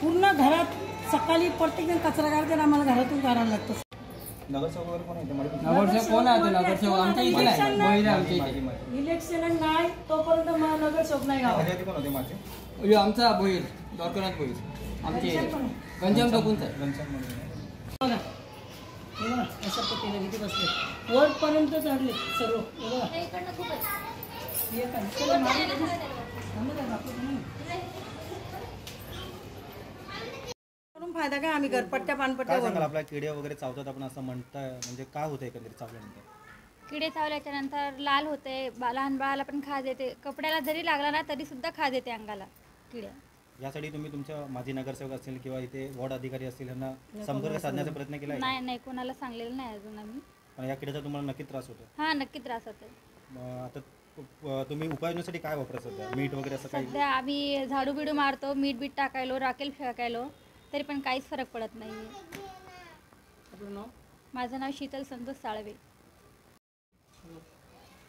पूर्ण घरात सकाळी प्रत्येक कचरा काढते आम्हाला घरातून काढायला लागतं. नगरसेवक कोण आहे? नगरसेवक कोण आहे? तो नगरसेवक आमच्या इथे नाही. आमच्या माझी- इथे. इलेक्शन नाही तोपर्यंत म- नगरसेवक नाही गावात. कोण होते? माझे आमचा बहिर द्वारकानाथ बहिर आमच्या इथे घनश्याम टकूनचा अशा पद्धतीने किती बसले. वरपर्यंत चढले सर्व. काय? फायदा काय? आम्ही घरपट्ट्या काय पानपट्ट्या सांगाल? भरून. आपल्या किडे वगैरे चावतात आपण असं म्हणताय. म्हणजे काय होतं एकंदरीत चावल्यानंतर? किडे चावल्याच्या नंतर लाल होते. बा- लहान बाळाला पण खाज येते. कपड्याला जरी लागला ना तरी सुद्धा खाज येते अंगाला. किड्या. यासाठी तुम्ही तुमच्या माजी नगरसेवक असतील किंवा इथे वॉर्ड अधिकारी असतील यांना संपर्क साधण्याचा प्रयत्न केला आहे? नाही नाही कोणाला सांगलेलं नाही अजून आम्ही. पण या किड्याचा तुम्हाला नक्की त्रास होतो हां नक्की त्रास होते मग आता तुम्ही उपाययोजनेसाठी काय वापरत सध्या? मीठ वगैरे असं काही? सध्या आम्ही झाडू बिडू मारतो मीठ बीठ टाकायलो राखेल फेकायलो तरी पण काहीच फरक पडत नाही आपलं नाव? माझं नाव शीतल संतोष साळवे.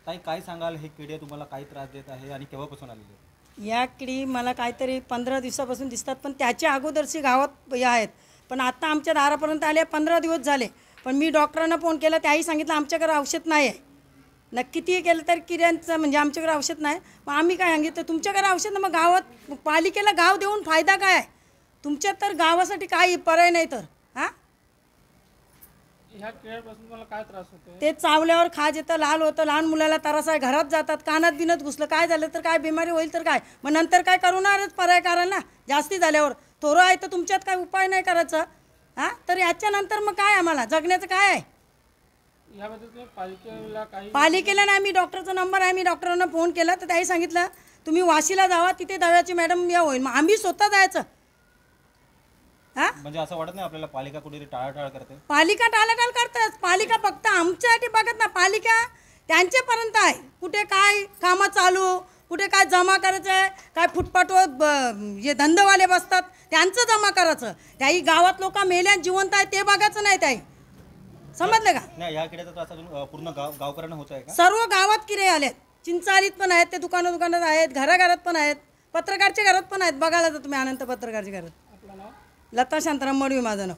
ताई काय सांगाल? हे किडे तुम्हाला काय त्रास देत आहे आणि केव्हापासून आलेले या किडी मला काहीतरी पंधरा दिवसापासून दिसतात पण त्याच्या अगोदरची गावात या आहेत. पण आता आमच्या दारापर्यंत आले पंधरा दिवस झाले. पण मी डॉक्टरांना फोन केला त्याही सांगितलं आमच्याकडे औषध नाही आहे नक्की ती केलं तर किड्यांचं म्हणजे आमच्याकडे औषध नाही. मग आम्ही काय सांगितलं तुमच्याकडे औषध नाही, मग गावात पालिकेला गाव देऊन फायदा काय आहे? तुमच्यात तर गावासाठी काही पर्याय नाही तर हां ह्या किड्यापासून मला काय त्रास होतो ते चावल्यावर खाज येतं लाल होतं लहान मुलाला त्रास आहे घरात जातात कानात बिनत घुसलं काय झालं तर काय बिमारी होईल तर काय? मग नंतर काय करूनच पर्याय कराल ना? जास्ती झाल्यावर. थोडं आहे तर तुमच्यात काय उपाय नाही करायचं. हां? तर याच्यानंतर मग काय आम्हाला? जगण्याचं काय आहे? पालिकेला नाही मी डॉक्टरचा नंबर आहे मी डॉक्टरांना फोन केला तर त्याही सांगितलं तुम्ही वाशीला जावा तिथे दव्याची मॅडम या होईल. मग आम्ही स्वतः जायचं. म्हणजे असं वाटत नाही आपल्याला पालिका कुठेतरी टाळाटाळ करते? पालिका टाळाटाळ करतात. पालिका फक्त आमच्यासाठी बघत ना पालिका त्यांच्यापर्यंत आहे. कुठे काय कामं चालू कुठे काय जमा करायचं आहे काय फुटपाटवर जे धंदेवाले बसतात त्यांचं जमा करायचं. त्याही गावात लोक मेल्या जिवंत आहेत ते बघायचं नाही त्याही समजलं का? नाही या किड्याचा त्रास पूर्ण गाव गावकऱ्यांना होत आहे का? सर्व गावात किरे आलेत. चिंचारीत पण आहेत ते दुकानं दुकानात आहेत घराघरात पण आहेत पत्रकारच्या घरात पण आहेत. बघायला तर तुम्ही अनंत पत्रकारच्या घरात. लता शांताराम मडवी माझं नाव.